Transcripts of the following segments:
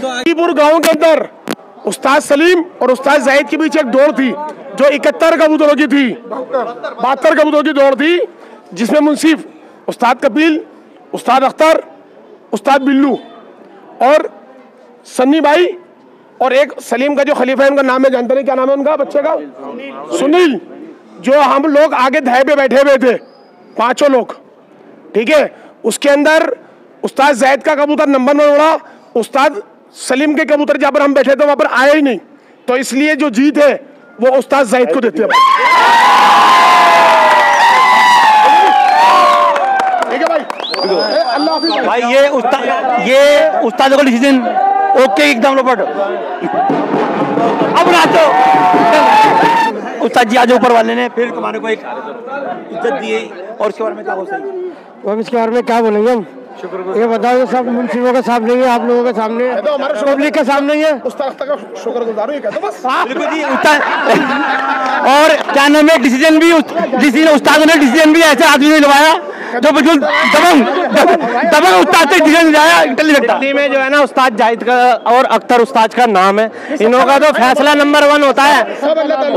हाजीपुर गाँव के अंदर उस्ताद सलीम और उस्ताद जाहिद के बीच एक दौड़ थी, जो इकहत्तर कबूतरों की थी। बहत्तर कबूतरों की दौड़ थी, जिसमें मुंसिफ उस्ताद कपिल, उस्ताद अख्तर, उस्ताद बिल्लू और सन्नी भाई और एक सलीम का जो खलीफा है, उनका नाम है, जानते नहीं क्या नाम है उनका, बच्चे का? सुनील, जो हम लोग आगे धाए पे बैठे हुए थे, पाँचों लोग, ठीक है? उसके अंदर उस्ताद जैद का कबूतर नंबर में उड़ा, उस्ताद सलीम के कबूतर जहाँ पर हम बैठे थे वहाँ पर आए ही नहीं। तो इसलिए जो जीत है वो उस्ताद जैद को देते हैं। ठीक है भाई? ये उस्ताद ये उस्ताद का डिसीज़न ओके एकदम लोपट अब नाचो उस्ताद जी आज ऊपर वाले ने फिर तुम्हारे को एक इज़्ज़त दी और उसके बारे में क्या बोल सकते अब इसके बारे में क्या बोलेंगे हम? ये बताओ ये सब मुंसिफों के सामने ही है आप लोगों के सामने है, तो पब्लिक के सामने ही है। उस्ताद अख्तर का शुक्रगुजार हूँ और क्या नाम है डिसीज़न भी डिसीज़न उस्ताद ने डिसीज़न भी ऐसे आदमी ने निभाया जो बिल्कुल दबंग दबंग उस्ताद से डिसीज़न सकता दिल्ली में जो है ना उस्ताद जाहिद का और अख्तर उस्ताद का नाम है। इनों का तो फैसला नंबर वन होता है।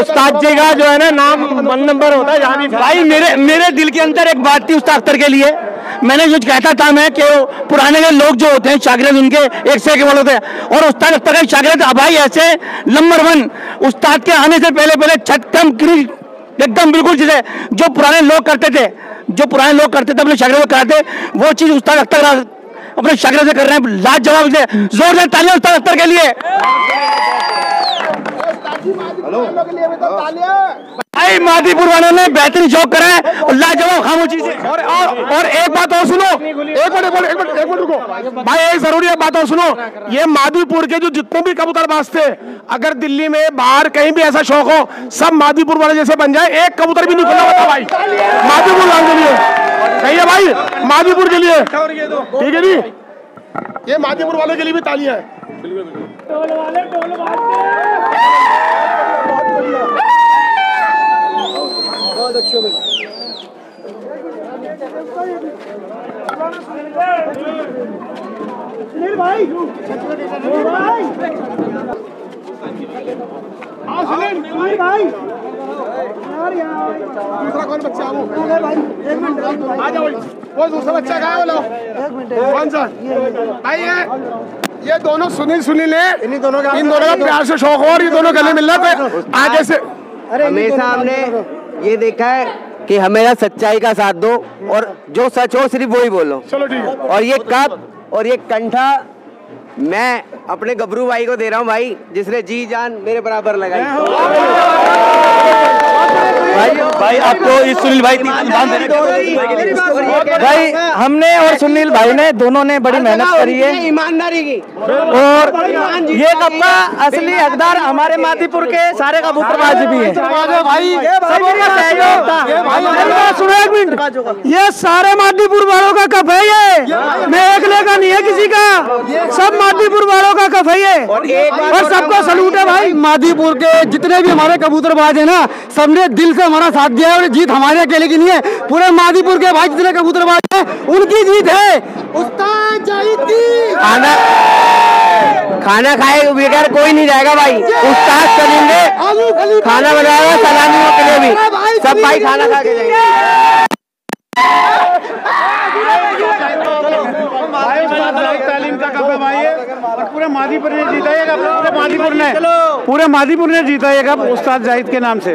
उस्ताद जी का जो है ना नाम वन नंबर होता है जहाँ भी भाई मेरे मेरे दिल के अंदर एक बात थी उस्ताद अख्तर के लिए। मैंने जो कहता था मैं कि पुराने के लोग जो होते हैं शागिर्द उनके एक से एक बोल होते हैं। और उस्ताद अख्तर का शागिर्द भाई ऐसे नंबर वन। उस्ताद के आने से पहले पहले छत कम गिरी एकदम बिल्कुल जैसे जो पुराने लोग करते थे जो पुराने लोग करते थे अपने शागिर्द को कराते वो चीज़ उस्ताद अख्तर अपने शागिर्द से कर रहे हैं। लाजवाब से जोरदार तालियाँ उस्ताद अख्तर के लिए। भाई मादीपुर वालों ने बेहतरीन शौक करा है और लाजवाब खामोशी से। और और और एक बात और सुनो। एक मिनट एक मिनट एक मिनट रुको। भाई, एक ज़रूरी बात और सुनो। ये माधीपुर के जो जितने भी कबूतरबाज थे, अगर दिल्ली में बाहर कहीं भी ऐसा शौक हो, सब माधीपुर वाले जैसे बन जाए। एक कबूतर भी नहीं खुला होता भाई। माधीपुर वाले के लिए। सही है भाई? माधीपुर के लिए। ठीक है जी? ये माधीपुर वाले के लिए भी तालियाँ हैं। दूसरा कौन बच्चा है वो? आ जाओ वो दूसरा बच्चा कहाँ है वो लो कौन सा? भाई ये ये दोनों सुनील सुनील है। इन दोनों का इन दोनों का प्यार से शौक हो और ये दोनों गले मिल रहे थे आगे से हमेशा हमने ये देखा है कि हमेशा सच्चाई का साथ दो और जो सच हो सिर्फ़ वही बोलो। चलो ठीक है। और ये कप और ये कंठा मैं अपने गबरू भाई को दे रहा हूँ भाई, जिसने जी जान मेरे बराबर लगाई। भाई भाई आपको इस सुनील भाई भाई हमने और सुनील भाई ने दोनों ने बड़ी मेहनत करी है। ईमानदारी की और ये कब्बा असली हकदार हमारे माधीपुर के सारे कबूतरबाज भी है। भाई का सुनो एक मिनट। ये सारे मादीपुर वालों का कप है ये मैं अगले का नहीं है किसी का। सब माधीपुर वालों का कप है ये और सबको सलूट है भाई। माधीपुर के जितने भी हमारे कबूतरबाज है ना सबने दिल से हमारा साथ दिया है और जीत हमारे अकेले की नहीं है पूरे मादीपुर के भाई जितने कबूतरबाज हैं उनकी जीत है उस्ताद खाना खाना खाए बगैर कोई नहीं जाएगा भाई उस्ताद चलेंगे खाना बनाएगा सलामियों के लिए भी सब भाई खाना खा के जाएँगे है पूरे माधीपुर ने जीता कप पूरे माधीपुर ने पूरे मादीपुर ने जीता कप उस्ताद जाहिद के नाम से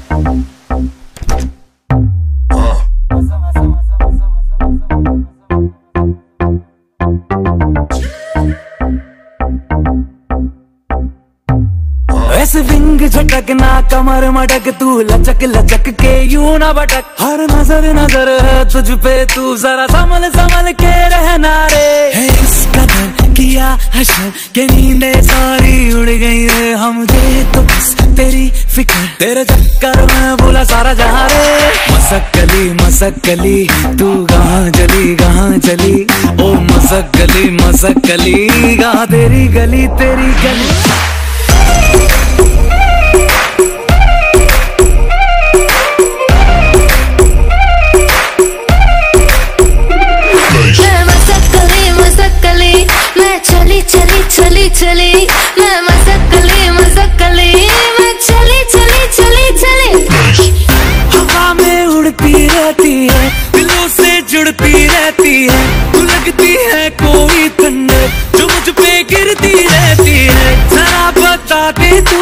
विंग झटकना कमर मटक तू लचक लचक के यूँ ना भटक। हर नज़र नज़र है तुझ पे तू जरा संभल संभल के रहना रे। है इस कदर किया हशर के नींदे सारी उड़ गई रे। हम दे तो बस तेरी फ़िक्र। तेरे चक्कर में बोला सारा जहाँ रे। मसक गली मसक गली तू कहाँ चली कहाँ चली? ओ मसक गली मसक गली कहाँ तेरी गली तेरी गली? चली, मैं मसकली मसकली मैं चली चली चली चली। हवा में उड़ती रहती है, दिलों से जुड़ती रहती है, तू लगती है कोई ठंडे जो मुझ पे गिरती रहती है, जरा बता दे तू।